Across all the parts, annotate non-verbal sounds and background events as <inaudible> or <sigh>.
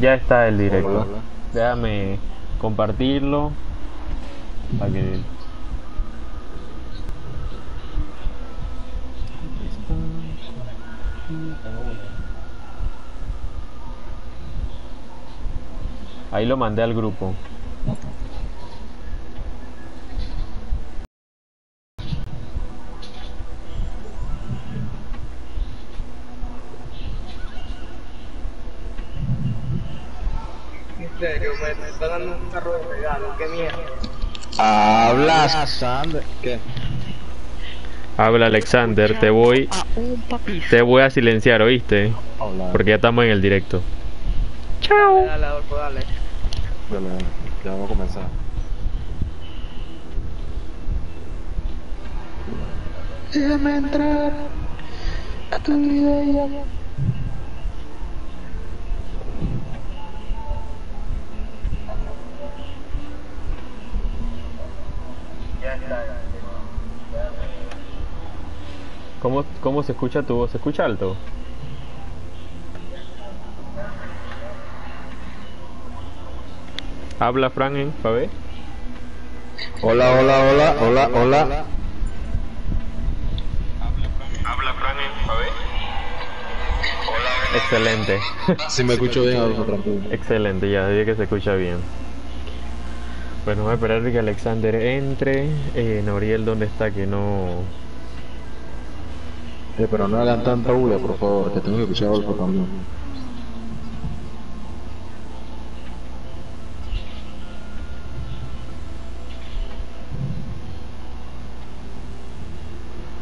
Ya está el directo. Déjame compartirlo para que Ahí lo mandé al grupo. Está dando un carro de regalo, qué mierda. Hablas. ¿Qué? Habla Alexander, te voy te voy a silenciar, ¿oíste? Porque ya estamos en el directo. Dale, dale, Adolfo, dale. Dale, dale. Ya vamos a comenzar. Déjame entrar a tu vida ya. ¿Cómo, ¿Cómo se escucha tu voz? ¿Se escucha alto? Habla Fran en Fabe. Hola, hola, hola, hola, hola. Habla Fran en Fabe. Excelente. <laughs> Si me escucho bien. Excelente, ya dije que se escucha bien. Bueno, voy a esperar que Alexander entre. Eh, Noriel, ¿dónde está? Que no. Eh, pero no hagan tanta bulla, por favor, que tengo que escuchar a Adolfo también.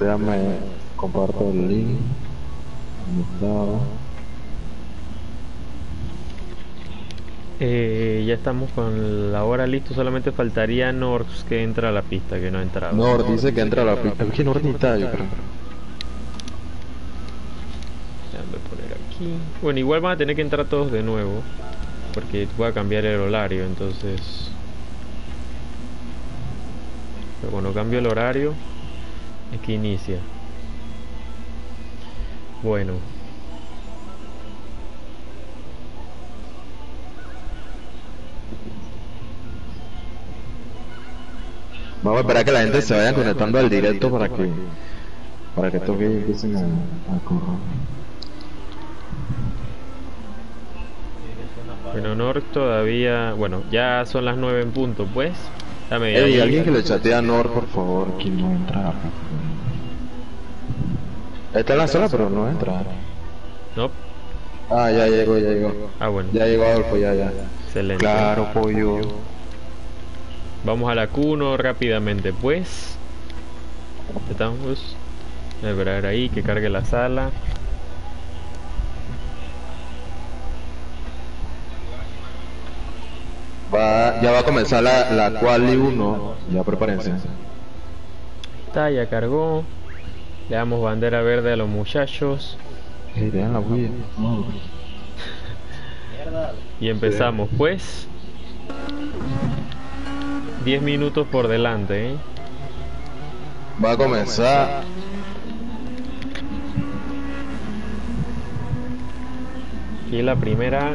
Déjame comparto el link. ¿Dónde Eh, ya estamos con la hora listo. Solamente faltaría Norx que entra a la pista, que no ha entrado. Nord dice que entra a la pista. Es que Nord ni está, yo creo. Déjame poner aquí. Bueno, igual van a tener que entrar todos de nuevo. Porque voy a cambiar el horario, entonces. Pero bueno, cambio el horario. Es que inicia. Bueno. Vamos a esperar que la gente se vaya conectando al directo para que para que estos gays empiecen a, a correr. Bueno, Norx todavía. Bueno, ya son las 9 en punto, pues. Dame Ey, alguien que le chatea a Nord, por favor, que no entra. Está en la sala, pero no entra. No. Ah, ya llegó, ya llegó. Ah, bueno. Ya llegó Adolfo, ya, ya. Excelente. Claro, pollo. Vamos a la Q1 rápidamente, pues. Estamos. A ver ahí que cargue la sala. Va, ya va a comenzar la, la quali 1. Ya prepárense. Está, ya cargó. Le damos bandera verde a los muchachos. La. <laughs> Y empezamos, pues. 10 minutos por delante, ¿eh? Va a comenzar. Aquí la primera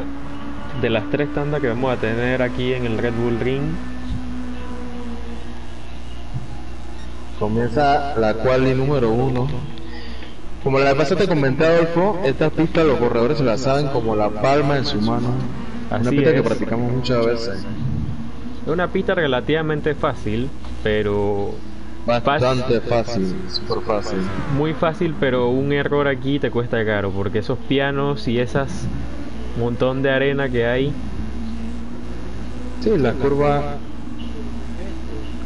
de las tres tandas que vamos a tener aquí en el Red Bull Ring. Comienza la quali número 1. Como la vez pasada te comenté, Adolfo, esta pista los corredores se la saben como la palma en su mano. Una pista que practicamos muchas veces. Es una pista relativamente fácil, pero Bastante fácil, súper fácil. muy fácil, pero un error aquí te cuesta caro, porque esos pianos y esas montón de arena que hay Sí, la curva,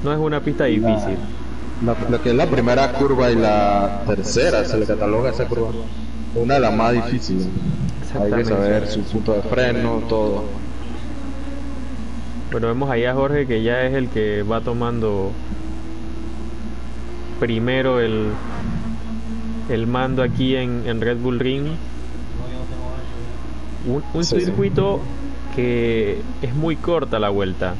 no es una pista difícil. la, lo que es la primera curva y la tercera, se le cataloga esa curva. Una de las más difíciles. Hay que saber su punto de freno, todo. Bueno, vemos ahí a Jorge que ya es el que va tomando primero el, el mando aquí en, en Red Bull Ring. Un, un Sí, sí. circuito que es muy corta la vuelta.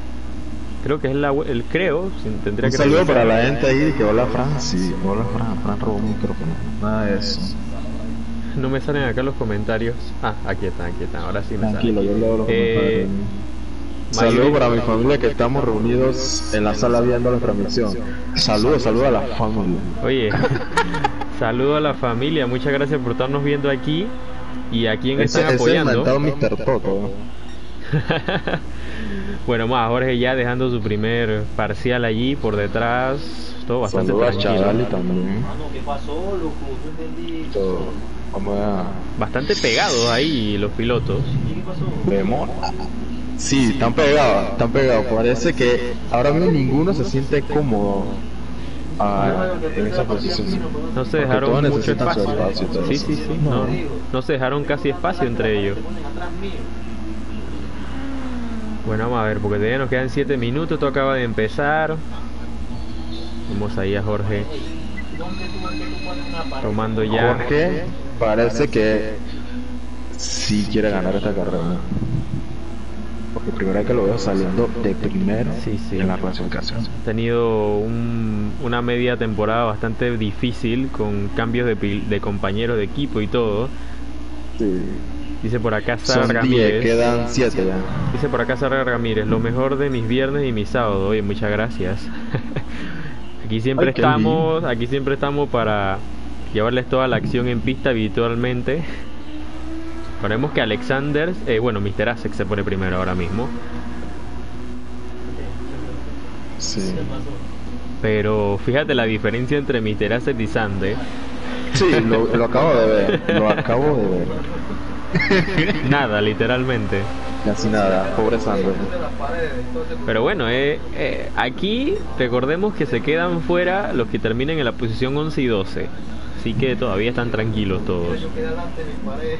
Creo que es la el creo, tendría Un que saludo para la gente ahí que hola Fran, sí, hola Fran, Fran robó un micrófono, nada de eso. no me salen acá los comentarios. Ah, aquí están, aquí están. Ahora sí me Tranquilo, salen. yo leo los Eh, comentarios. Saludos para mi familia que estamos reunidos en la sala viendo la transmisión. Saludos, saludos a la familia. Oye, <laughs> saludo a la familia. Muchas gracias por estarnos viendo aquí. Y a quien Ese están ese es el apoyando. mentado Mr. Toto. <laughs> bueno, más Jorge ya dejando su primer parcial allí por detrás. Todo bastante Saludos a tranquilo. Chagali también. Mano, ¿qué pasó, loco? No entendí. Todo. Vamos a... Bastante pegados ahí los pilotos. ¿Y qué pasó? Sí, están pegados, están pegados. Parece que ahora mismo ninguno se siente cómodo ah, en esa posición. No se dejaron todos mucho su espacio. todo Sí, eso. sí, sí. No, no se dejaron casi espacio entre ellos. Bueno, vamos a ver, porque todavía nos quedan 7 minutos. Esto acaba de empezar. Vamos ahí a Jorge tomando ya. Jorge parece que sí quiere ganar esta carrera. Porque primera vez que lo veo saliendo de primero Sí, sí. en la clasificación. Ha tenido un- una media temporada bastante difícil con cambios de, pil- de compañeros de equipo y todo. Sí. Dice por acá Sara Son 10, Ramírez. quedan 7 ya. Dice por acá Sara Ramírez, lo mejor de mis viernes y mis sábados. Oye, muchas gracias. <laughs> aquí siempre Ay, estamos, aquí siempre estamos para llevarles toda la acción en pista virtualmente. Veremos que Alexander, eh, bueno, Mr. Asek se pone primero ahora mismo. Sí. Pero fíjate la diferencia entre Mr. Asek y Sande. Sí, lo, lo acabo de ver. Lo acabo de ver. <laughs> Nada, literalmente. Casi nada. Pobre Sandro. de las paredes, entonces, Pero bueno, eh, eh, aquí recordemos que se quedan fuera los que terminen en la posición 11 y 12. Así que todavía están tranquilos todos. de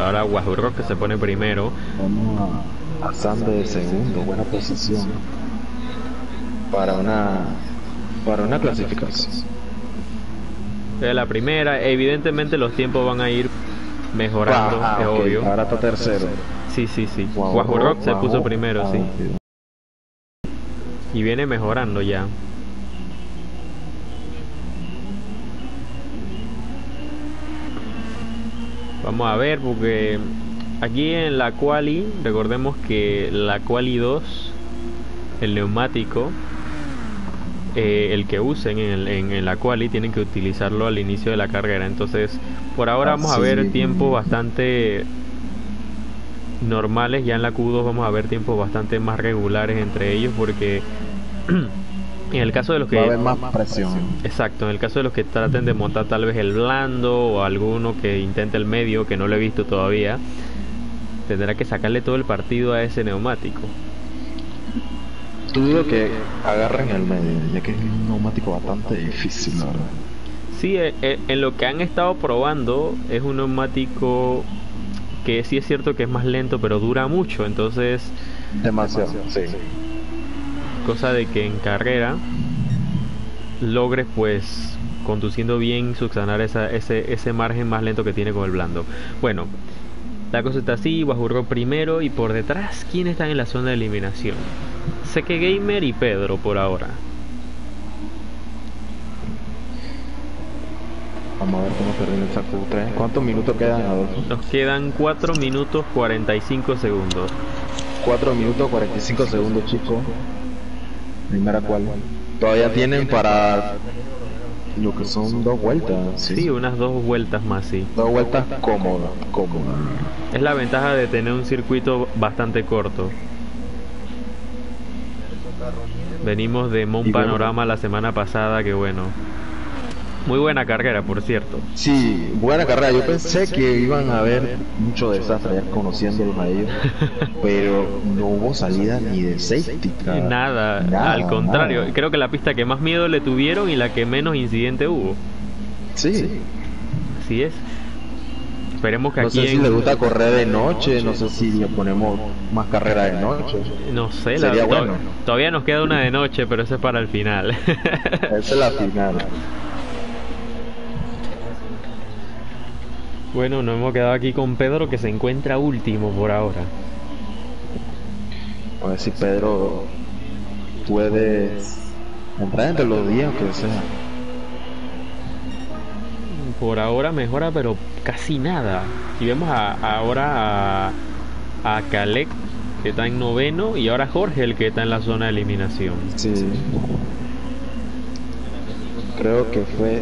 Ahora Wahurrock que se pone primero. Vamos a, de segundo. Buena posición. Para una, para una clasificación. Es la primera. Evidentemente los tiempos van a ir mejorando, Ah, es obvio. Ahora está tercero. Sí, sí, sí. Guau, Wahurrock se puso primero, Ah, sí. ok. Y viene mejorando ya. Vamos a ver porque aquí en la quali, recordemos que la quali 2, el neumático, eh, el que usen en, el- en- en la quali tienen que utilizarlo al inicio de la carrera. Entonces, por ahora vamos a ver tiempos bastante normales. Ya en la Q2 vamos a ver tiempos bastante más regulares entre ellos porque <clears throat> en el caso de los que Va a haber más presión. Exacto, en el caso de los que traten de montar tal vez el blando o alguno que intente el medio, que no lo he visto todavía, tendrá que sacarle todo el partido a ese neumático. Dudo que agarren el medio, ya que es un neumático bastante difícil, la verdad. Sí, eh, eh, en lo que han estado probando es un neumático que sí es cierto que es más lento, pero dura mucho, entonces Demasiado, sí. Cosa de que en carrera logres pues conduciendo bien subsanar esa, ese, ese margen más lento que tiene con el blando. Bueno, la cosa está así, Bajurro primero y por detrás, ¿quién están en la zona de eliminación? Sé que Gamer y Pedro por ahora. Vamos a ver cómo termina esa Q3. ¿Cuántos minutos quedan, Adolfo? Nos quedan 4 minutos 45 segundos. 4 minutos 45 segundos, chicos. Primera cual. Todavía tienen para lo que son dos vueltas. Sí, Sí, unas dos vueltas más, sí. dos vueltas cómodas, cómodas. Es la ventaja de tener un circuito bastante corto. Venimos de Mon Y bueno. Panorama la semana pasada, que bueno. Muy buena carrera, por cierto. Sí, buena carrera. Yo pensé que iban a haber mucho desastre ya conociéndolos a ellos, <laughs> pero no hubo salida ni de safety car. Nada, Nada, al contrario. nada. Creo que la pista que más miedo le tuvieron y la que menos incidente hubo. Sí, Así es. Esperemos que no aquí sé si les gusta correr de noche, no sé si le ponemos más carrera de noche. No sé, la- Sería to- bueno. todavía nos queda una de noche, pero eso es para el final. Esa es la final. <laughs> bueno, nos hemos quedado aquí con Pedro, que se encuentra último por ahora. A ver si Pedro puede entrar entre los días, que sea. Por ahora mejora, pero casi nada. Y vemos a, ahora a, a Kalek que está en noveno y ahora Jorge el que está en la zona de eliminación. Sí. Creo que fue.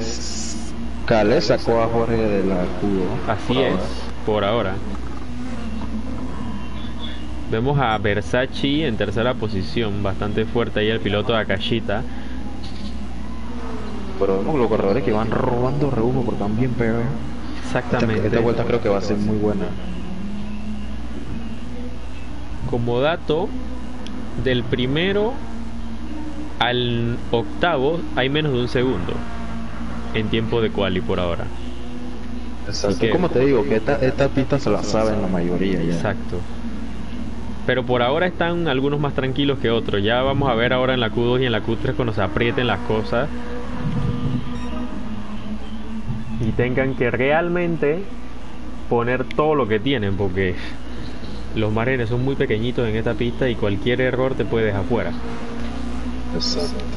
Cale sacó a Jorge de la Q2. Así por es, ahora. por ahora. Vemos a Versace en tercera posición, bastante fuerte ahí el piloto de Akashita. Pero vemos los corredores que van robando rebufo porque están bien pegados. Esta, Exactamente. esta vuelta creo que va a ser muy buena. Como dato, del primero al octavo hay menos de un segundo en tiempo de quali por ahora. Exacto. Como te digo, que esta, esta pista se la saben la mayoría ya. Exacto. Pero por ahora están algunos más tranquilos que otros. Ya vamos a ver ahora en la Q2 y en la Q3 cuando se aprieten las cosas. Y tengan que realmente poner todo lo que tienen porque los márgenes son muy pequeñitos en esta pista y cualquier error te puede dejar fuera. Exacto.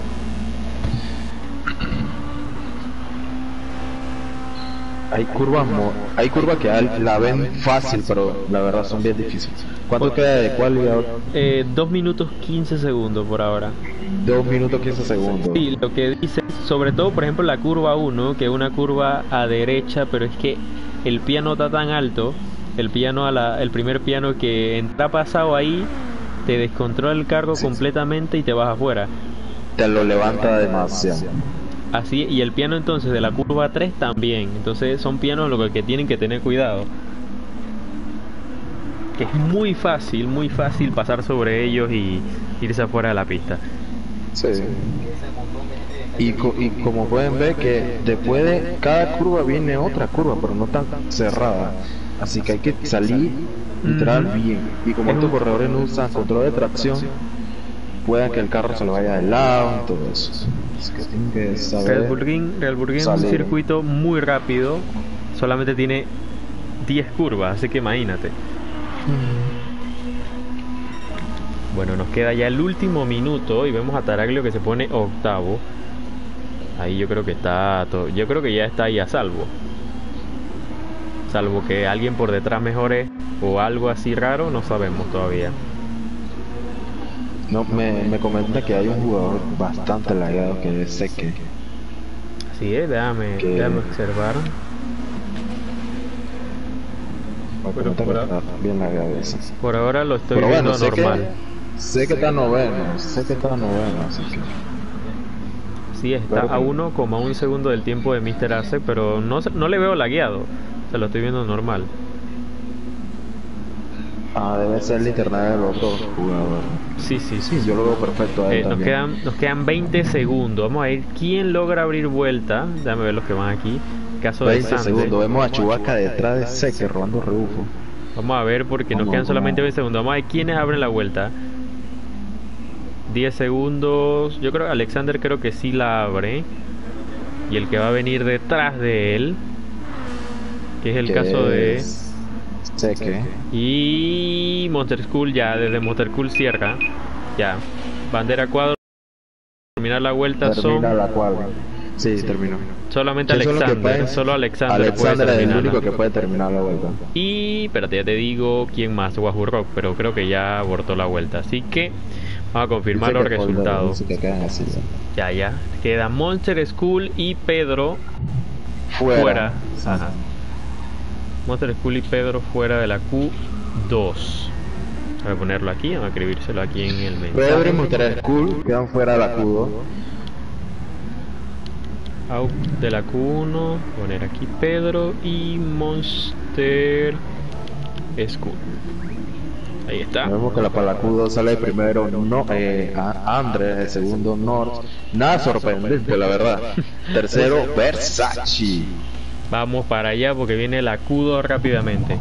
Hay curvas, mo- hay curvas que la ven fácil, pero la verdad son bien difíciles. ¿Cuánto queda de cuál y ahora? Eh, 2 minutos 15 segundos por ahora. 2 minutos 15 segundos. Sí, lo que dice, sobre todo por ejemplo la curva 1, que es una curva a derecha, pero es que el piano está tan alto, el piano a la, el primer piano que entra pasado ahí, te descontrola el cargo Sí. completamente y te vas afuera. Te lo levanta demasiado. Así, y el piano entonces de la curva 3 también. Entonces son pianos lo que tienen que tener cuidado. Que es muy fácil, muy fácil pasar sobre ellos y irse afuera de la pista. Sí. Y, co- y como pueden ver que después de cada curva viene otra curva, pero no tan cerrada. Así que hay que salir y entrar bien. Y como Es estos corredores no usan control de tracción, pueden que el carro se le vaya de lado y todo eso. Así que tienen que saber. Real Burgin es un circuito muy rápido, solamente tiene 10 curvas, así que imagínate. Bueno, nos queda ya el último minuto y vemos a Taraglio que se pone octavo. Ahí yo creo que está, to- yo creo que ya está ahí a salvo. Salvo que alguien por detrás mejore o algo así raro, no sabemos todavía. No, me, me comenta que hay un jugador bastante lagado que es Seque. Así es, déjame, Que- déjame observar. Pero por que a- está bien lagado ese. Por ahora lo estoy Pero viendo bueno, sé que, normal. sé que está noveno, sé que está noveno, así que... Sí, está a 1,1 segundo del tiempo de Mr. Ace, pero no, se- no le veo lagueado. Se lo estoy viendo normal. Ah, debe ser el internet de los dos jugadores. Sí, sí, sí. Yo lo veo perfecto Eh, nos, quedan, nos quedan 20 segundos. Vamos a ver quién logra abrir vuelta. Déjame ver los que van aquí. Caso de 20 Sande. segundos, vemos a Chubaca detrás de Seque robando rebufo. Vamos a ver porque nos Vamos, quedan solamente vamos. 20 segundos. Vamos a ver quiénes abren la vuelta. 10 segundos. Yo creo que Alexander creo que sí la abre. Y el que va a venir detrás de él. Que es el caso de... es Seque. Y Monster School ya, desde Monster School cierra. Ya. Bandera cuadro. Terminar la vuelta son Termina la cual. Sí, terminó. solamente Sí, solo que Alexander. puede- Solo Alexander, Alexander puede es el único que puede terminar la vuelta. Y espérate, ya te digo quién más, Wahoo Rock, pero creo que ya abortó la vuelta. Así que vamos a confirmar Dice los que resultados. que. Ya, ya. Queda Monster School y Pedro Fuera. fuera. Ajá. Monster School y Pedro fuera de la Q2. Voy a ponerlo aquí, vamos a escribírselo aquí en el mensaje. Pedro y Monterrey School quedan fuera de la Q2. Out de la Q1, poner aquí Pedro y Monster School. Ahí está. Vemos que la para la Q2 sale primero no, eh, Andrés, el segundo North. Nada sorprendente, la verdad. <laughs> Tercero, Versace. Vamos para allá porque viene la Q2 rápidamente.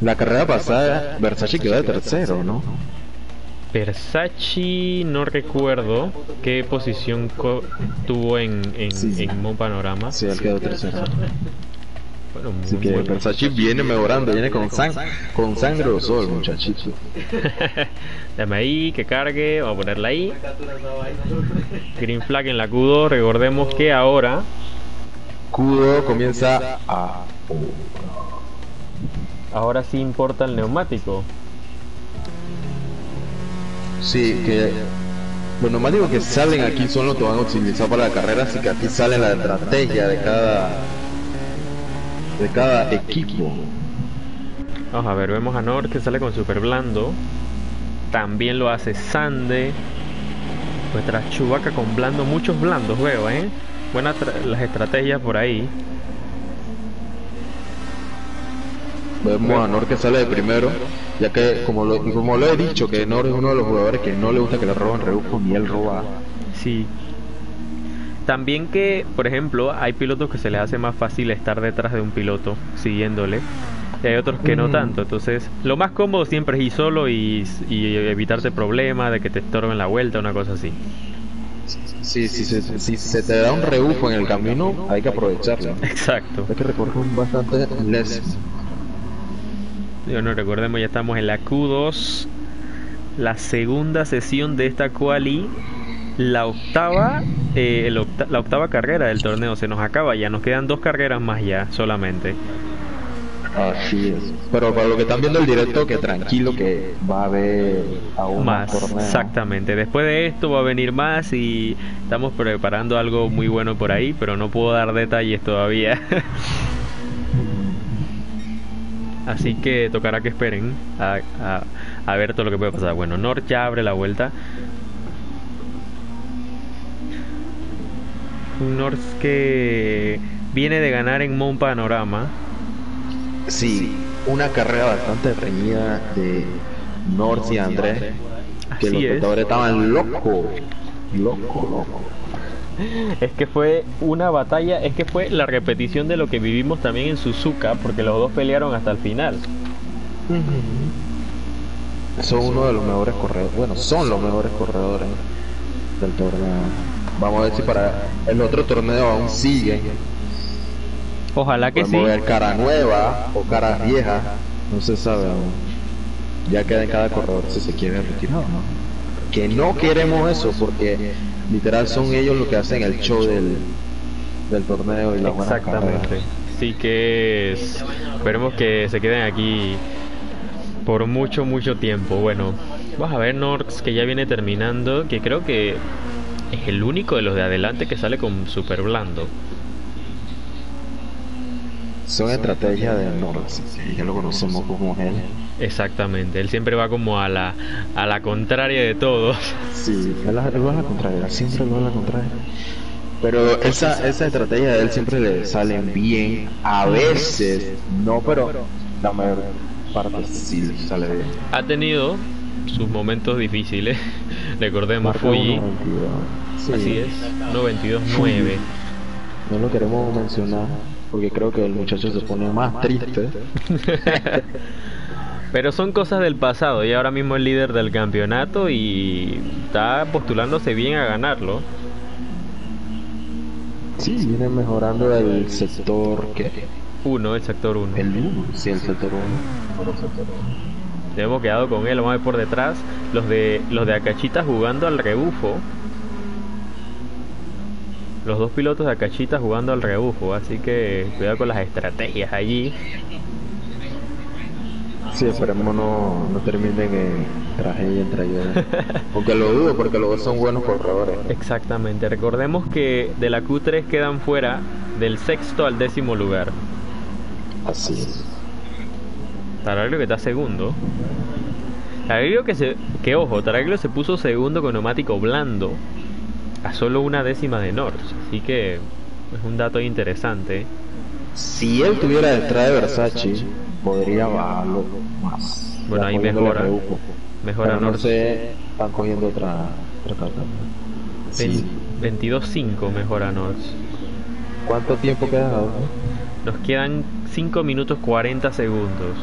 La carrera pasada, Versace quedó de tercero, ¿no? Versace, no recuerdo qué posición tuvo en, en, Sí. en Mon Panorama. Sí, él quedó tercero. Bueno, muy, Así que muy- Versace viene mejorando, viene con, sang con sangre o sol, muchachito. <laughs> Dame ahí, que cargue, vamos a ponerla ahí. Green flag en la Q2. Recordemos que ahora, Q2 comienza a... Ahora sí importa el neumático. Sí, que los neumáticos que salen aquí son los que van a utilizar para la carrera, así que aquí sale la estrategia de cada de cada equipo. Vamos a ver, vemos a Nord que sale con super blando. También lo hace Sande. Nuestra Chubaca con blando, muchos blandos veo, ¿eh? Buenas las estrategias por ahí. Vemos a Nor que sale de primero, ya que como lo, como lo he dicho, que Nor es uno de los jugadores que no le gusta que le roben rebufos ni él roba. Sí. También que, por ejemplo, hay pilotos que se les hace más fácil estar detrás de un piloto, siguiéndole. Y hay otros que no Mm. tanto. Entonces, lo más cómodo siempre es ir solo y, y evitarte problemas de que te estorben la vuelta, una cosa así. Sí, sí, sí, sí, si se te da un rebufo en el camino, hay que aprovecharlo. Exacto. Hay que recorrer bastante less. Bueno, recordemos, ya estamos en la Q2, la segunda sesión de esta quali, la octava, eh, el octa- la octava carrera del torneo se nos acaba ya, nos quedan dos carreras más ya solamente. Así es. Pero para lo que están viendo el directo, que tranquilo que va a haber aún más exactamente. Después de esto va a venir más y estamos preparando algo muy bueno por ahí, pero no puedo dar detalles todavía. <laughs> Así que tocará que esperen a, a- a ver todo lo que puede pasar. Bueno, Nord ya abre la vuelta. Un Nord que viene de ganar en Mon Panorama. Sí, una carrera bastante reñida de North y Andrés. Que Así los es. espectadores estaban locos. Loco, loco. Es que fue una batalla, es que fue la repetición de lo que vivimos también en Suzuka, porque los dos pelearon hasta el final. Son uno de los mejores corredores. Bueno, son los mejores corredores del torneo. Vamos a ver si para el otro torneo aún siguen. Ojalá que sí. Podemos ver cara nueva o cara vieja. No se sabe aún. Ya queda en cada corredor si se quiere retirar o no. Que no queremos eso porque literal son ellos los que hacen el show del, del torneo y la Exactamente. Así que es- esperemos que se queden aquí por mucho, mucho tiempo. Bueno, vamos a ver Norx que ya viene terminando, que creo que es el único de los de adelante que sale con super blando. Son estrategias de Norris, que ya lo conocemos como él. Exactamente, él siempre va como a la, a la contraria de todos. Sí, él, va a la contraria, siempre va a la contraria. Pero esa, esa estrategia de él siempre le salen bien, a veces no, pero la mayor parte sí le sale bien. Ha tenido sus momentos difíciles, <laughs> recordemos Fuji, 1.22. Sí, así es, 92.9. No lo queremos mencionar porque creo que el muchacho se pone más triste. <laughs> Pero son cosas del pasado y ahora mismo es líder del campeonato y está postulándose bien a ganarlo. Sí, viene mejorando el sector que Uno, el sector 1. el 1, sí, el sector 1. Hemos quedado con él, vamos a ver por detrás. Los de los de Acachita jugando al rebufo. Los dos pilotos de Acachita jugando al rebufo, así que cuidado con las estrategias allí. Sí, esperemos no, no terminen en tragedia entre ellos. <laughs> Aunque lo dudo porque los dos son buenos corredores. Exactamente, recordemos que de la Q3 quedan fuera del sexto al décimo lugar. Así es. Taraglio que está segundo. Taraglio que se. Que ojo, Taraglio se puso segundo con neumático blando. A solo una décima de North. Así que es un dato interesante. Si él tuviera detrás de Versace, podría bajarlo más. Bueno, ahí mejora. rebufo. Mejora Pero no North. sé, están cogiendo otra, otra carta. Sí. 22.5 mejora North. ¿Cuánto tiempo queda? Nos quedan 5 minutos 40 segundos.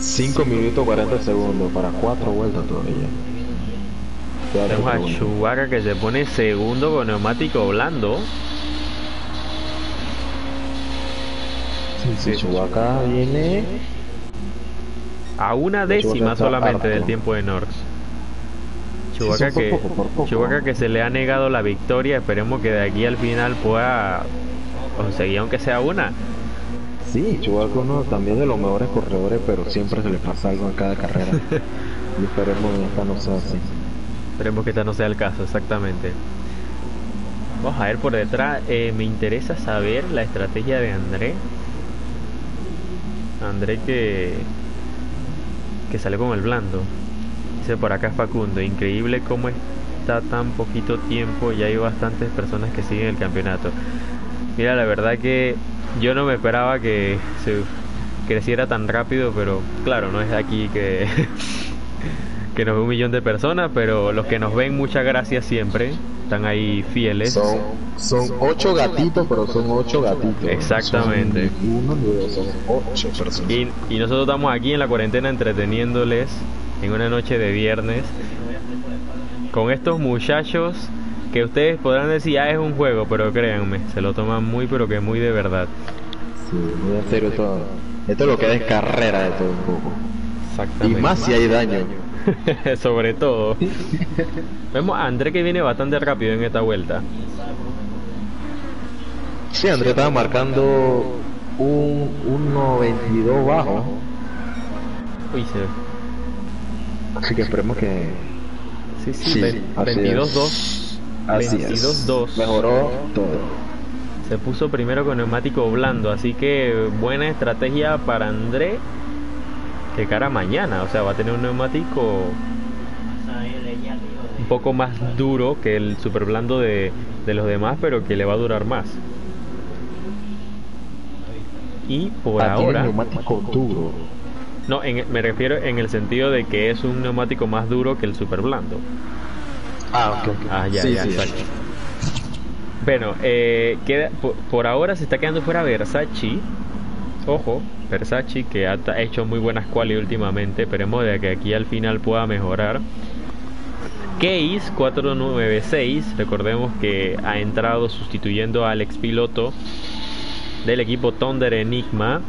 5 minutos 40 segundos para 4 vueltas todavía. Tenemos a. Chewbacca que se pone segundo con neumático blando. Sí, Chewbacca viene. A una décima solamente del tiempo de Sí, por que. Chewbacca que se le ha negado la victoria. Esperemos que de aquí al final pueda conseguí aunque sea una. Sí, Chubaco uno también de los mejores corredores, pero siempre se le pasa algo en cada carrera. <laughs> y esperemos que esta no sea así. Esperemos que esta no sea el caso, exactamente. Vamos a ver por detrás. eh, me interesa saber la estrategia de André. André que que sale con el blando. Dice por acá Facundo, increíble cómo está tan poquito tiempo y hay bastantes personas que siguen el campeonato. Mira, la verdad que yo no me esperaba que se creciera tan rápido, pero claro, no es aquí que <laughs> que nos ve un millón de personas, pero los que nos ven, muchas gracias siempre. Están ahí fieles. Son, son ocho gatitos, pero son ocho gatitos. Exactamente. Son uno son ocho personas. Y, y nosotros estamos aquí en la cuarentena entreteniéndoles en una noche de viernes con estos muchachos que ustedes podrán decir, ah, es un juego, pero créanme, se lo toman muy, pero que muy de verdad. Sí, muy en serio esto. Esto es lo que es carrera de todo un poco. Y Exactamente. más si hay daño. <laughs> Sobre todo. Vemos a André que viene bastante rápido en esta vuelta. Sí, Andrés estaba marcando un 1.22 bajo. Uy, se... Así que esperemos que. Sí, sí, Sí, ve- así 22-2. Así es. 22-2. Mejoró todo. Se puso primero con neumático blando, así que buena estrategia para André. Que cara mañana, o sea, va a tener un neumático un poco más duro que el super blando de, de los demás, pero que le va a durar más. Y por Ah, ahora, neumático duro. no, en- me refiero en el sentido de que es un neumático más duro que el super blando. Ah, ok, ok. Ah, ya, Sí, ya, sí, exacto. Bueno, eh, queda, por, por ahora se está quedando fuera Versace. Ojo, Versace que ha hecho muy buenas quali últimamente. Esperemos de que aquí al final pueda mejorar. Case 496, recordemos que ha entrado sustituyendo al ex piloto del equipo Thunder Enigma.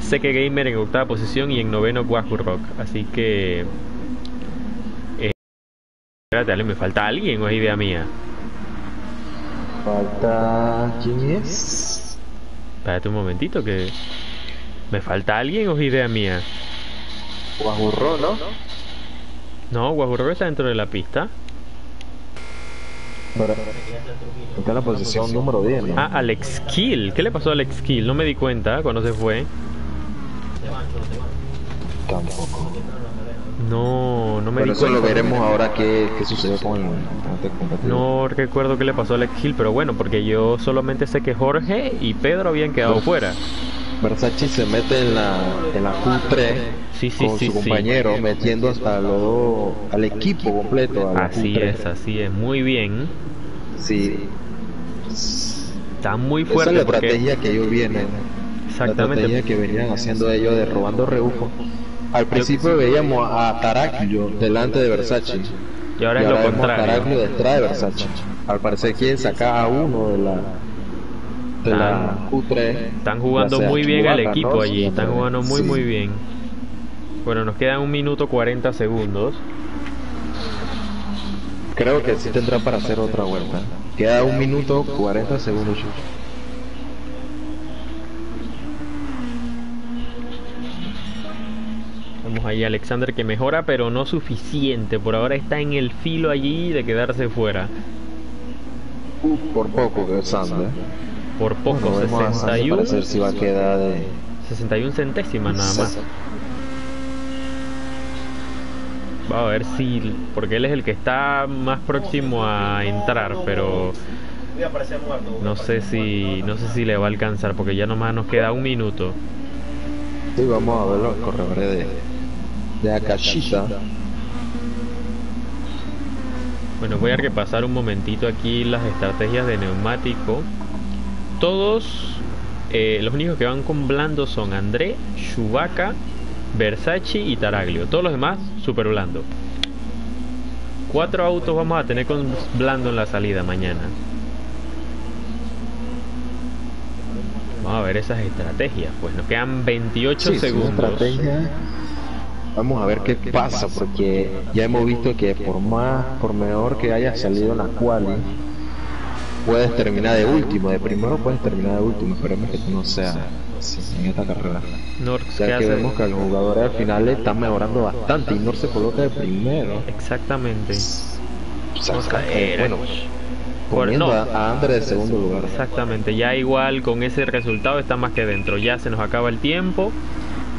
Seke Gamer en octava posición y en noveno Wahoo Rock. Así que. eh, espérate, Ale, me falta alguien o es idea mía. Falta. ¿Quién es? Espérate un momentito que. ¿Me falta alguien o es idea mía? Guajurro, ¿no? No, Rock está dentro de la pista. Pero, está en la posición número 10, ¿no? Ah, Alex Kill. ¿Qué le pasó a Alex Kill? No me di cuenta cuando se fue. Tampoco. No, no me Pero di eso cuenta. lo veremos ahora qué, qué sucedió con el competitivo. No recuerdo qué le pasó a Alex Hill, pero bueno, porque yo solamente sé que Jorge y Pedro habían quedado fuera. Versace se mete en la, en la Q3 Sí, sí, con sí, su compañero, metiendo hasta los dos- al equipo completo. Así Q3. es, así es. Muy bien. Sí, Está muy esa es fuerte la porque... estrategia que ellos vienen. La estrategia Exactamente. que venían haciendo ellos de robando. Al principio veíamos a Taraglio delante de Versace. Y ahora y lo ahora Taraglio contrario. detrás de Versace. Al parecer quieren sacar a uno de la de la Q3. Están jugando muy bien al equipo allí. Están jugando muy, sí. muy bien. Bueno, nos quedan un minuto 40 segundos. Creo que sí tendrá para hacer otra vuelta. Queda un minuto 40 segundos. Vemos ahí a Alexander que mejora, pero no suficiente. Por ahora está en el filo allí de quedarse fuera. Por poco que Sander. Por poco, Bueno, vemos a Sander 61, para ver si va a quedar de 61 centésimas nada más. Va a ver si, porque él es el que está más próximo a entrar, pero no sé si, no sé si le va a alcanzar, porque ya nomás nos queda un minuto. Sí, vamos a ver los corredores de, de Akashita. Bueno, voy a repasar un momentito aquí las estrategias de neumático. Todos, eh, los únicos que van con blando son André, Chewbacca, Versace y Taraglio. Todos los demás, super blando. Cuatro autos vamos a tener con blando en la salida mañana. Vamos a ver esas estrategias. Pues nos quedan 28 Sí, es una segundos. estrategia. Vamos a ver qué pasa, porque ya hemos visto que por más, por mejor que haya salido en la quali, puedes terminar de último, de primero puedes terminar de último, esperemos que no sea así en esta carrera. Norx, ¿qué Ya que hace? vemos que los jugadores al final están mejorando bastante y no se coloca de primero. Exactamente. O sea, eh, bueno, Por- poniendo no. a, a Andre de segundo lugar. Exactamente, ya igual con ese resultado está más que dentro. Ya se nos acaba el tiempo.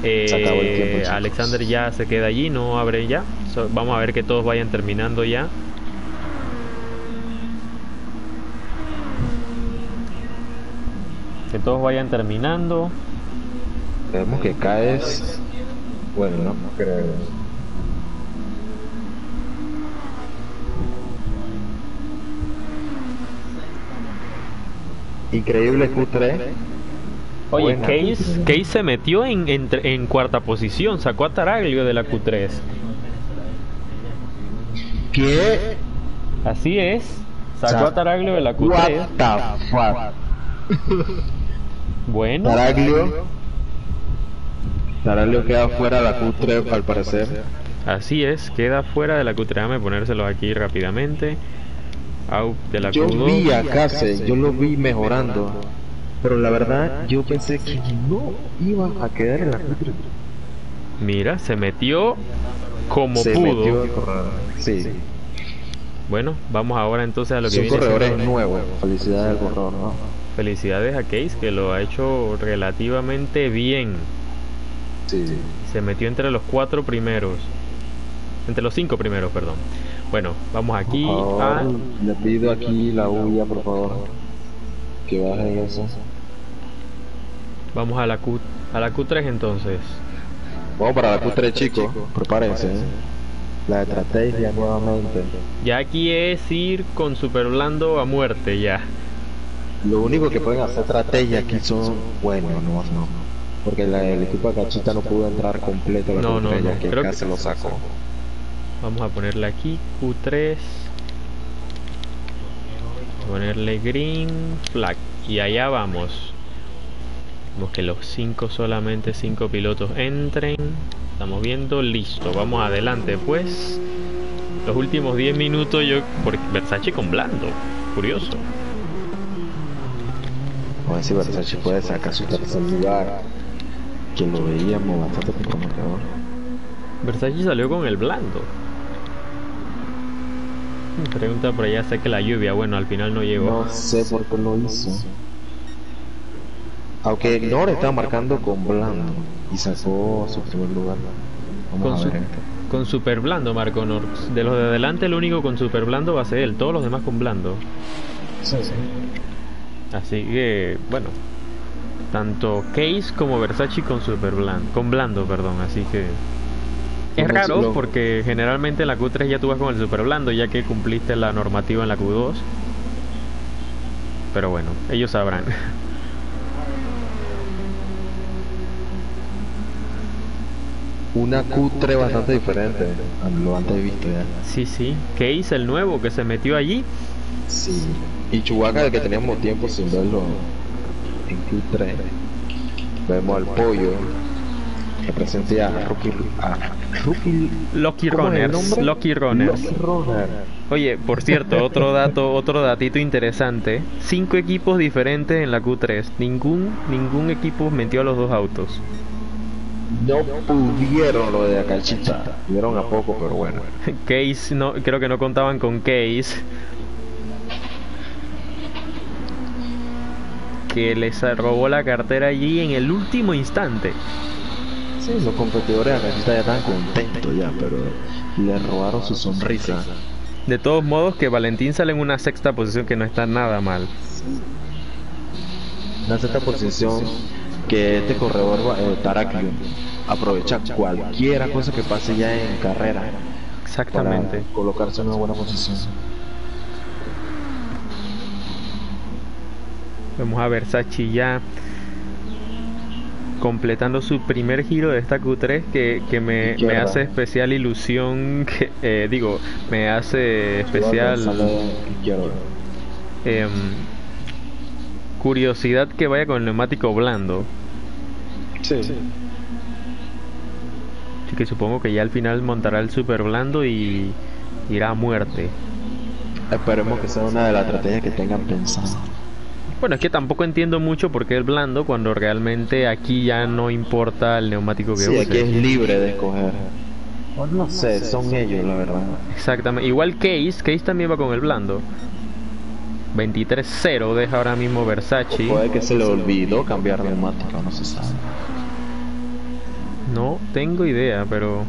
Eh, Se acabó el tiempo, chicos. Alexander ya se queda allí, no abre ya. So- vamos a ver que todos vayan terminando ya. Que todos vayan terminando. Vemos que caes. Bueno, no, no creo. Increíble Q3. Oye. Case, Case se metió en, en, en cuarta posición, sacó a Taraglio de la Q3. ¿Qué? Así es, sacó Sa- a Taraglio de la What Q3. the fuck? <laughs> Bueno, Taraglio. Taraglio queda fuera de la Q3 al parecer. así es, queda fuera de la Q3. Déjame ponérselos aquí rápidamente. Out de la Yo Q2. vi a Case, yo lo vi mejorando. Pero la verdad, yo pensé que no iba a quedar en la Q3. Mira, se metió como Se pudo. metió. Sí, Bueno, vamos ahora entonces a lo que son viene corredores nuevos. Felicidades al corredor, ¿no? Felicidades a Case que lo ha hecho relativamente bien. Sí. Se metió entre los cuatro primeros. Entre los cinco primeros, perdón. Bueno, vamos aquí Por a... favor, Le pido aquí la huya, por favor. Que bajen eso. Vamos a la Q, a la Q3 entonces. Vamos para la Q3, chicos. Prepárense. ¿eh? La estrategia nuevamente. Ya aquí es ir con super blando a muerte ya. Lo único que pueden hacer estrategia aquí son. Bueno, no, no. Porque la- el equipo de Cachita no pudo entrar completo a la No, no, Q3, ya no, que creo acá que- se lo sacó. Vamos a ponerle aquí Q3. Ponerle green flag. Y allá vamos. Vemos que los cinco, solamente cinco pilotos entren. Estamos viendo, listo. Vamos adelante pues. Los últimos 10 minutos yo... Por Versace con blando. Curioso. A ver si Versace puede sacar su tercer lugar. Que lo veíamos bastante comprometedor. Versace salió con el blando. Pregunta por allá, sé que la lluvia, bueno, al final no llegó. No sé por qué lo hizo. Aunque Nor estaba marcando con Blando y sacó su primer lugar. Vamos Con a su- este. Con super blando, Marco Norx. De los de adelante, el único con super blando va a ser él. Todos los demás con blando. Sí, sí. Así que, bueno. Tanto Case como Versace con super blando. Con blando, perdón. Así que. Es raro porque generalmente en la Q3 ya tú vas con el super blando, ya que cumpliste la normativa en la Q2. Pero bueno, ellos sabrán. <laughs> Una Q3 bastante diferente a lo antes visto ya. Sí, sí. Case, el nuevo que se metió allí. Sí. Y Chewbacca, de que teníamos tiempo sin verlo en Q3. Vemos al pollo. Que a Rookie. A Rookie. Lucky ¿cómo es el Runners. Lucky Runners. Lucky Runner. Oye, por cierto, otro dato, otro datito interesante. Cinco equipos diferentes en la Q3. Ningún, ningún equipo metió a los dos autos. No pudieron lo de Acachita. Pudieron a poco, pero bueno. <laughs> Case, no, creo que no contaban con Case. Que les robó la cartera allí en el último instante. Sí, los competidores de Acachita ya están contentos ya, pero le robaron su sonrisa. De todos modos, que Valentín sale en una sexta posición que no está nada mal. Una sexta posición que este corredor eh, Tarakio aprovecha cualquier cosa que pase ya en carrera Exactamente. para colocarse en una buena posición. Vamos a ver Sachi ya completando su primer giro de esta Q3 que, que me, me hace especial ilusión, que, eh, digo, me hace especial em, curiosidad que vaya con el neumático blando. Sí. Así que supongo que ya al final montará el super blando y irá a muerte. Esperemos que sea una de las estrategias que tengan pensado. Bueno, es que tampoco entiendo mucho por qué el blando cuando realmente aquí ya no importa el neumático que Sí, use. aquí es libre de escoger. O no sé, son ellos, la verdad. Exactamente. Igual Case, Case también va con el blando. 23-0 deja ahora mismo Versace. Puede que se le olvidó cambiar neumática, no se sabe. No tengo idea, pero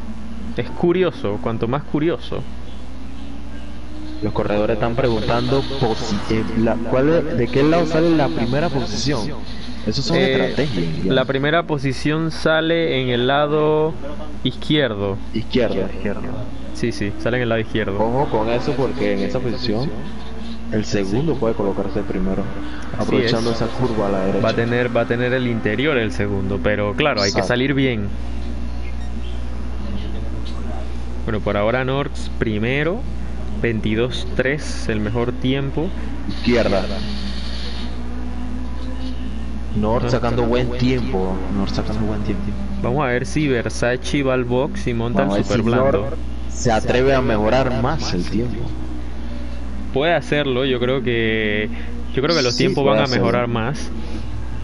es curioso, cuanto más curioso. Los corredores están preguntando posi- eh, la- cuál es- de qué lado sale la primera posición. Eso son Eh, estrategias. ya. La primera posición sale en el lado izquierdo. Izquierda, izquierda. Sí, sí, sale en el lado izquierdo. Ojo con eso porque en esa posición el segundo puede colocarse primero, aprovechando es. esa curva a la derecha. Va a tener, va a tener el interior el segundo, pero claro, hay que salir bien. Bueno, por ahora Norx primero, 22-3, el mejor tiempo. Izquierda. Nord sacando buen tiempo. Nord sacando buen tiempo. Vamos a ver si Versace va al box y monta Vamos el super si blando. Nord se atreve a mejorar más el tiempo. Puede hacerlo, yo creo que yo creo que los Sí, tiempos van a hacerlo. mejorar más.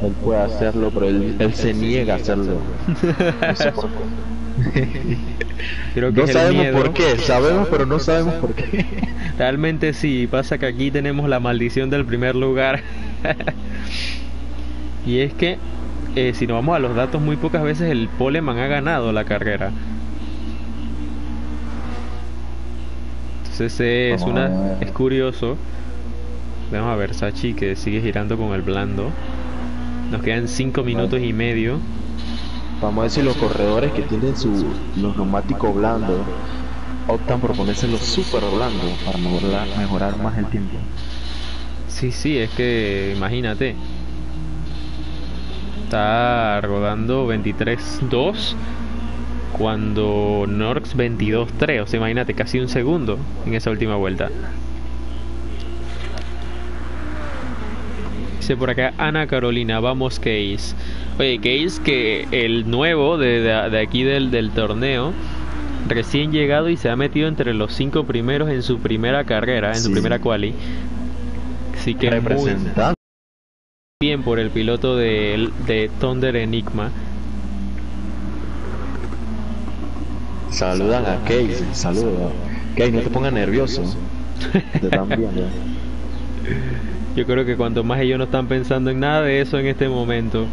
Él puede hacerlo, pero él, él se niega a hacerlo. <laughs> No sé por qué. <laughs> Creo que No es sabemos miedo. por qué, sabemos, pero no sabemos por qué. <laughs> Realmente sí, pasa que aquí tenemos la maldición del primer lugar. <laughs> y es que, eh, si nos vamos a los datos, muy pocas veces el Poleman ha ganado la carrera. Entonces es, Vamos a una, es curioso. Vamos a ver Sachi que sigue girando con el blando. Nos quedan 5 minutos y medio. Vamos a si los corredores que tienen su, los neumáticos blandos optan por ponérselo súper blando para mejorar, mejorar más el tiempo. Sí, sí, es que imagínate. Está rodando 23-2 cuando Norx 22-3. O sea, imagínate, casi un segundo en esa última vuelta. Dice por acá Ana Carolina, vamos Case. Oye, Case que el nuevo de, de- de aquí del, del torneo, recién llegado y se ha metido entre los cinco primeros en su primera carrera, en su primera quali. Así que muy bien por el piloto de, de Thunder Enigma. Saludan a Case, saluda. Case, no te pongas nervioso. Te están viendo. Yo creo que cuanto más ellos no están pensando en nada de eso en este momento.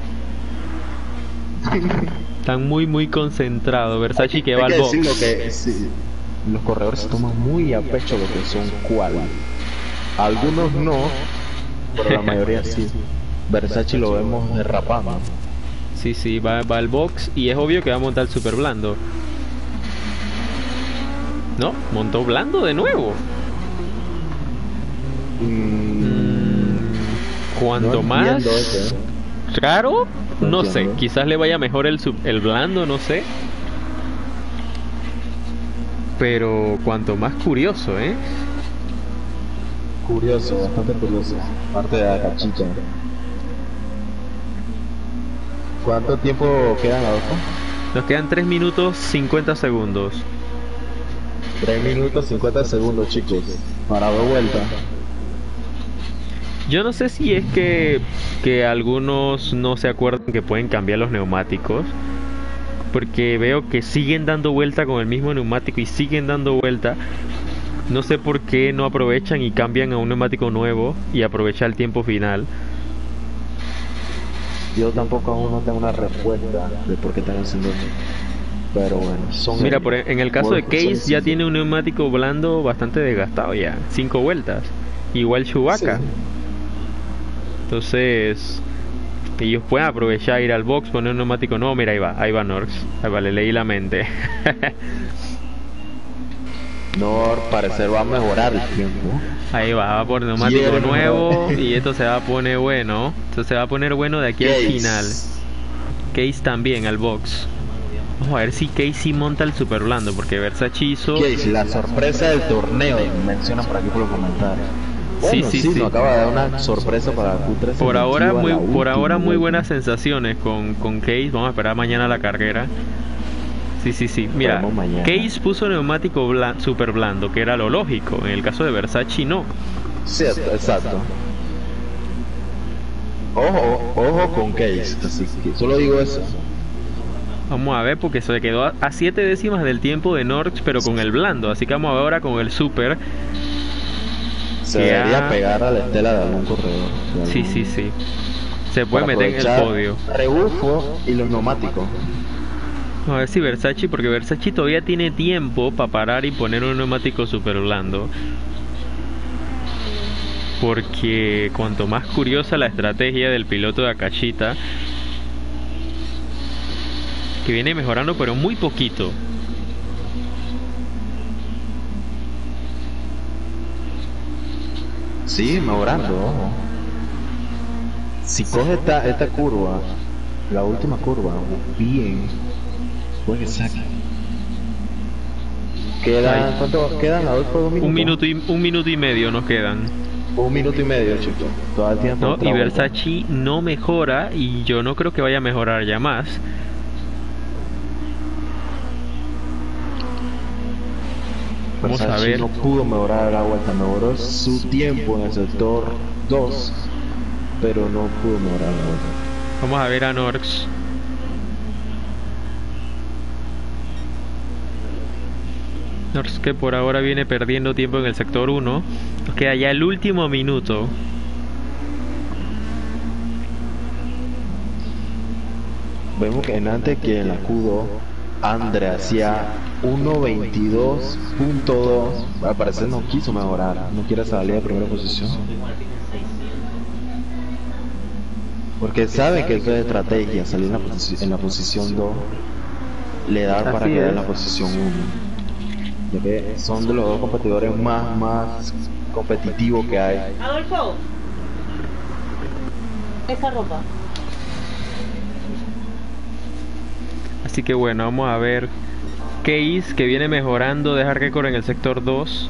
Están muy muy concentrados. Versace que va al box. que sí, los corredores se toman muy a pecho lo que son cual. Algunos no, pero la mayoría sí. Versace lo vemos derrapando. Sí, sí, va, va al box y es obvio que va a montar super blando. No, montó blando de nuevo. Mm, Mm, cuanto no más ¿eh? Raro, No no sé, quizás le vaya mejor el, sub- el blando, no sé. Pero cuanto más curioso, ¿eh? Curioso, bastante curioso. Parte de la cachicha. ¿Cuánto tiempo quedan, Adolfo? Nos quedan 3 minutos 50 segundos. 3 minutos 50 segundos, chicos. Para dos vueltas. Yo no sé si es que, que algunos no se acuerdan que pueden cambiar los neumáticos. Porque veo que siguen dando vuelta con el mismo neumático y siguen dando vuelta. No sé por qué no aprovechan y cambian a un neumático nuevo y aprovechar el tiempo final. Yo tampoco aún no tengo una respuesta de por qué están haciendo eso. Pero bueno, son. Mira, por, e, en el caso de Case ya tiene un neumático blando bastante desgastado ya. Cinco vueltas. Igual Chewbacca. Sí. Entonces, ellos pueden aprovechar, ir al box, poner un neumático nuevo. Mira, ahí va, ahí va Norx. Ahí va, le leí la mente. <laughs> No, al parecer va a mejorar el tiempo. ahí va, va por neumático nuevo. Y esto se va a poner bueno. Esto se va a poner bueno de aquí al final. Case también al box. Vamos a ver si Case sí monta el super blando. Porque Versace hizo. Case, la sorpresa del torneo, mencionan por aquí por los comentarios. Sí, Bueno, sí, sí. nos acaba de dar una sorpresa para Q3. Por ahora, muy, por ahora muy buenas sensaciones con, con Case. Vamos a esperar mañana la carrera. Sí, sí, sí. Mira. Case puso neumático blan- super blando, que era lo lógico. En el caso de Versace, no. Cierto, exacto. Ojo, ojo con Case, así que solo digo eso. Vamos a ver, porque se quedó a- a 7 décimas del tiempo de Norx, pero con el blando. Así que vamos a ver ahora con el super. Se debería pegar a la estela de algún corredor. de Sí, algún- sí, sí. Se puede para meter en el podio. Rebufo y los neumáticos. A ver si Versace, porque Versace todavía tiene tiempo para parar y poner un neumático super blando. Porque cuanto más curiosa la estrategia del piloto de Akashita, que viene mejorando pero muy poquito. Sí, mejorando, ojo. Si coge esta, esta curva, la última curva, bien, puede que saque. Quedan, ¿cuánto? Quedan a dos por dos minutos. Un minuto y, un minuto y medio nos quedan. Un minuto y medio, chico. Todo el tiempo. ¿no? Y. Versace no mejora y yo no creo que vaya a mejorar ya más. Vamos a ver. no pudo mejorar la vuelta, mejoró su tiempo en el sector 2, pero no pudo mejorar la vuelta. Vamos a ver a Norx. Norx que por ahora viene perdiendo tiempo en el sector 1. Nos queda ya el último minuto. Vemos que en antes que en la Q2, Andre hacía 1.22.2. Al parecer no quiso mejorar, no quiere salir de primera posición. Porque sabe que eso es estrategia, salir en la, posi- en la posición 2, le da para Así quedar es. en la posición 1. Ya que son de los dos competidores más, más competitivos que hay. Adolfo, esa ropa. Así que bueno, vamos a ver. Case que viene mejorando, dejar récord en el sector 2.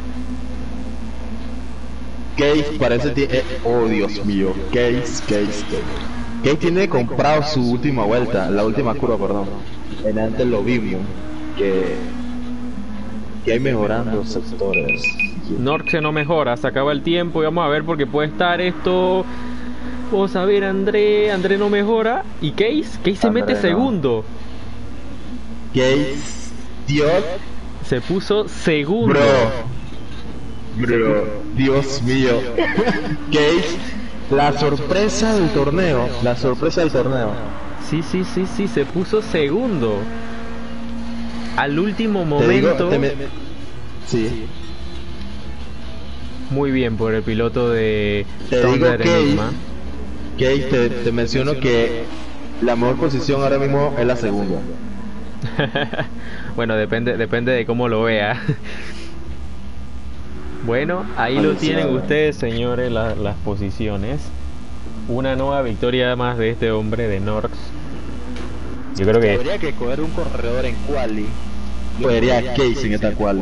Case parece ti- eh, oh Dios mío, Case, Case, Case. Case tiene comprado su última vuelta, la última curva, perdón. En antes lo vimos que que hay mejorando sectores. Norx que no mejora, se acaba el tiempo y vamos a ver porque puede estar esto. Vamos a ver, André, André no mejora. ¿Y Case? Case se André mete no. segundo. Case, Dios, Se puso segundo. bro, bro, Dios mío. <laughs> Case, la sorpresa del torneo, la sorpresa del torneo. Sí, sí, sí, sí, se puso segundo. Al último Te digo, momento. te me- sí, Muy bien por el piloto de Te digo Thunder Enigma. Te, te menciono que la mejor posición ahora mismo es la segunda. <laughs> bueno, depende, depende de cómo lo vea. <laughs> bueno, ahí lo tienen ustedes, señores, la- las posiciones. Una nueva victoria más de este hombre de Norx. Yo creo que Habría que coger un corredor en quali. Podría Case en esta quali.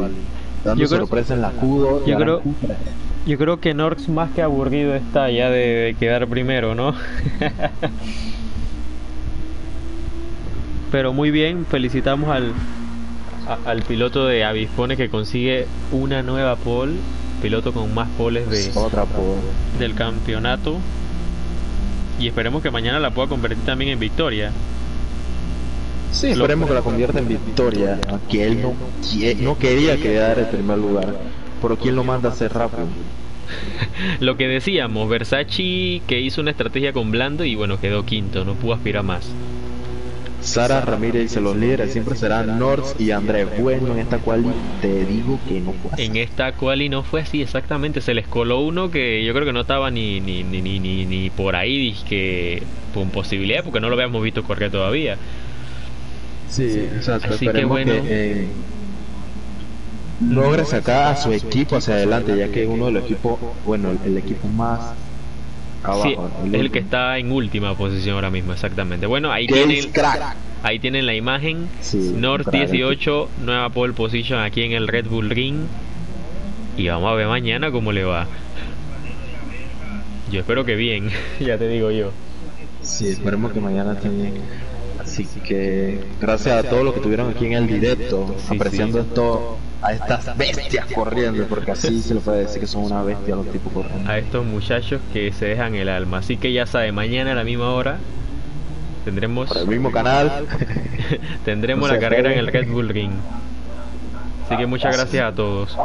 Dando Yo creo- sorpresa en la Q2. y yo creo- en Q3. yo creo que Norx más que aburrido está ya de, de quedar primero, ¿no? <laughs> Pero muy bien, felicitamos al a- al piloto de Avispone que consigue una nueva pole, piloto con más poles de, Otra por. del campeonato. Y esperemos que mañana la pueda convertir también en victoria. Sí, esperemos que la convierta en victoria. Que él no, no quería quedar en primer lugar. Pero ¿quién lo manda a hacer rápido? <laughs> Lo que decíamos, Versace que hizo una estrategia con Blando y bueno, quedó quinto, no pudo aspirar más. Sara Ramírez y los líderes siempre serán North y Andrés. Bueno, en esta cual te digo que no fue así. En esta quali no fue así exactamente, se les coló uno que yo creo que no estaba ni ni, ni, ni, ni, ni por ahí que con posibilidad porque no lo habíamos visto correr todavía. Sí, exacto. Así que bueno. eh, logre sacar a su equipo hacia adelante, ya que uno de los equipos, bueno, el, el equipo más abajo. Sí, es el que está en última posición ahora mismo, exactamente. Bueno, ahí tienen crack. Ahí tienen la imagen. Sí, North crack. 18, nueva pole position aquí en el Red Bull Ring. Y vamos a ver mañana cómo le va. Yo espero que bien, <laughs> ya te digo yo. Sí, esperemos que mañana también. Así que gracias a todos los que estuvieron aquí en el directo, apreciando esto, a estas bestias corriendo, porque así se le puede decir que son una bestia los tipos corriendo. A estos muchachos que se dejan el alma. Así que ya sabe mañana a la misma hora tendremos... Por el mismo canal. <laughs> tendremos la carrera en el Red Bull Ring. Así que ah, muchas gracias a todos.